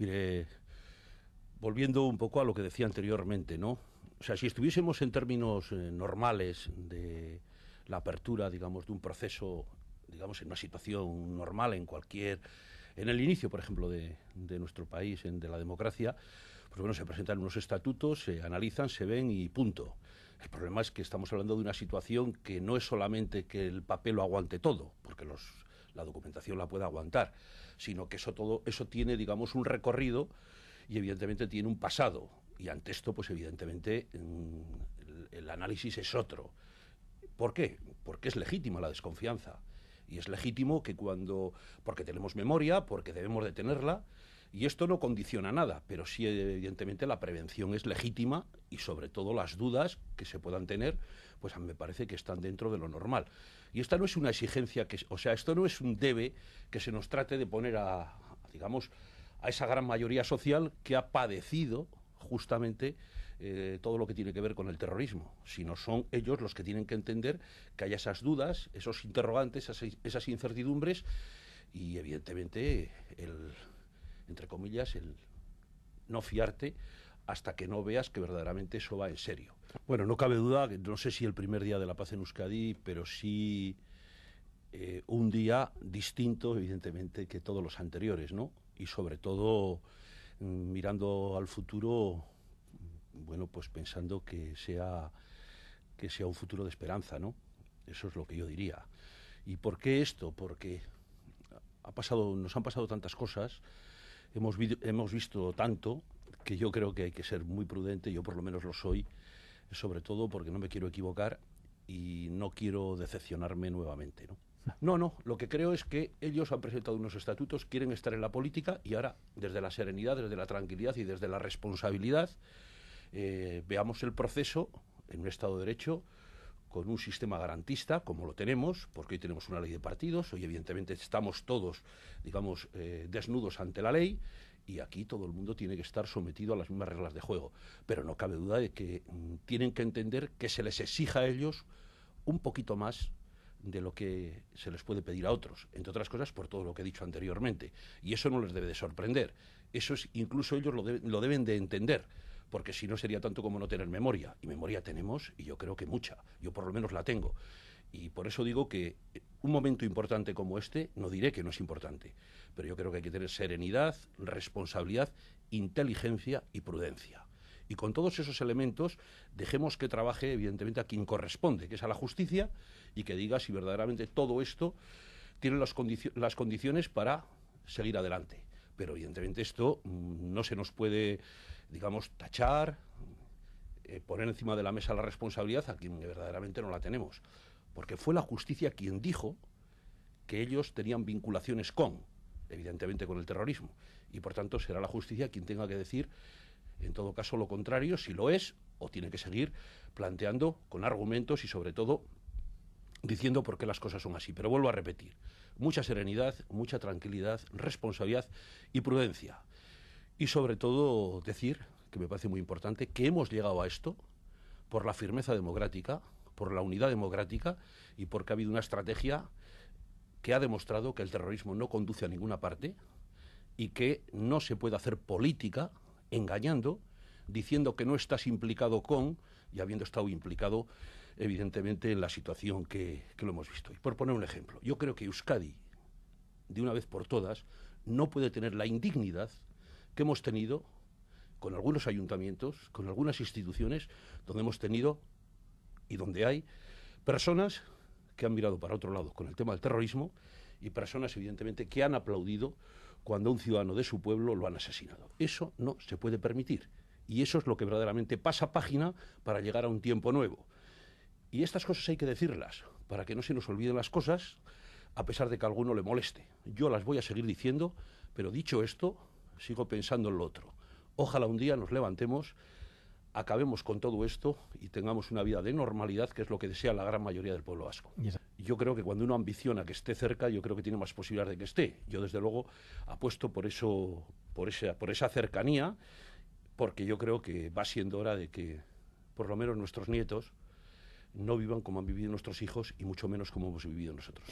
Mire, volviendo un poco a lo que decía anteriormente, ¿no? O sea, si estuviésemos en términos eh, normales de la apertura, digamos, de un proceso, digamos, en una situación normal en cualquier, en el inicio, por ejemplo, de, nuestro país, en, de la democracia, pues bueno, se presentan unos estatutos, se analizan, se ven y punto. El problema es que estamos hablando de una situación que no es solamente que el papel lo aguante todo, porque los, la documentación la puede aguantar, sino que eso todo, eso tiene, digamos, un recorrido y evidentemente tiene un pasado. Y ante esto, pues evidentemente el, el análisis es otro. ¿Por qué? Porque es legítima la desconfianza. Y es legítimo que cuando, porque tenemos memoria, porque debemos de tenerla, y esto no condiciona nada, pero sí evidentemente la prevención es legítima y sobre todo las dudas que se puedan tener, pues a mí me parece que están dentro de lo normal. Y esta no es una exigencia que, o sea, esto no es un debe que se nos trate de poner a, digamos, a esa gran mayoría social que ha padecido justamente eh, todo lo que tiene que ver con el terrorismo, sino son ellos los que tienen que entender que haya esas dudas, esos interrogantes, esas, esas incertidumbres y evidentemente el, entre comillas, el no fiarte hasta que no veas que verdaderamente eso va en serio. Bueno, no cabe duda, no sé si el primer día de la paz en Euskadi, pero sí eh, un día distinto, evidentemente, que todos los anteriores, ¿no? Y sobre todo mm, mirando al futuro, bueno, pues pensando que sea que sea un futuro de esperanza, ¿no? Eso es lo que yo diría. ¿Y por qué esto? Porque ha pasado, nos han pasado tantas cosas, hemos, hemos visto tanto que yo creo que hay que ser muy prudente, yo por lo menos lo soy, sobre todo porque no me quiero equivocar y no quiero decepcionarme nuevamente, ¿no? No, no, lo que creo es que ellos han presentado unos estatutos, quieren estar en la política y ahora, desde la serenidad, desde la tranquilidad y desde la responsabilidad, eh, veamos el proceso en un Estado de Derecho con un sistema garantista, como lo tenemos, porque hoy tenemos una ley de partidos, hoy evidentemente estamos todos, digamos, eh, desnudos ante la ley, y aquí todo el mundo tiene que estar sometido a las mismas reglas de juego. Pero no cabe duda de que mm, tienen que entender que se les exija a ellos un poquito más de lo que se les puede pedir a otros, entre otras cosas por todo lo que he dicho anteriormente. Y eso no les debe de sorprender. Eso es, incluso ellos lo, de, lo deben de entender porque si no sería tanto como no tener memoria. Y memoria tenemos, y yo creo que mucha. Yo por lo menos la tengo. Y por eso digo que un momento importante como este, no diré que no es importante, pero yo creo que hay que tener serenidad, responsabilidad, inteligencia y prudencia. Y con todos esos elementos, dejemos que trabaje, evidentemente, a quien corresponde, que es a la justicia, y que diga si verdaderamente todo esto tiene las, las condiciones para seguir adelante pero evidentemente esto mm, no se nos puede, digamos, tachar, eh, poner encima de la mesa la responsabilidad a quien verdaderamente no la tenemos. Porque fue la justicia quien dijo que ellos tenían vinculaciones con, evidentemente con el terrorismo. Y por tanto será la justicia quien tenga que decir, en todo caso, lo contrario, si lo es, o tiene que seguir planteando con argumentos y sobre todo diciendo por qué las cosas son así. Pero vuelvo a repetir, mucha serenidad, mucha tranquilidad, responsabilidad y prudencia. Y sobre todo decir, que me parece muy importante, que hemos llegado a esto por la firmeza democrática, por la unidad democrática y porque ha habido una estrategia que ha demostrado que el terrorismo no conduce a ninguna parte y que no se puede hacer política engañando, diciendo que no estás implicado con y habiendo estado implicado evidentemente en la situación que, que lo hemos visto. Y por poner un ejemplo, yo creo que Euskadi, de una vez por todas, no puede tener la indignidad que hemos tenido con algunos ayuntamientos, con algunas instituciones, donde hemos tenido y donde hay personas que han mirado para otro lado con el tema del terrorismo y personas, evidentemente, que han aplaudido cuando un ciudadano de su pueblo lo han asesinado. Eso no se puede permitir. Y eso es lo que verdaderamente pasa página para llegar a un tiempo nuevo. Y estas cosas hay que decirlas, para que no se nos olviden las cosas, a pesar de que a alguno le moleste. Yo las voy a seguir diciendo, pero dicho esto, sigo pensando en lo otro. Ojalá un día nos levantemos, acabemos con todo esto y tengamos una vida de normalidad, que es lo que desea la gran mayoría del pueblo vasco. Yo creo que cuando uno ambiciona que esté cerca, yo creo que tiene más posibilidad de que esté. Yo, desde luego, apuesto por eso, por esa, por esa cercanía, porque yo creo que va siendo hora de que, por lo menos, nuestros nietos no vivan como han vivido nuestros hijos y mucho menos como hemos vivido nosotros.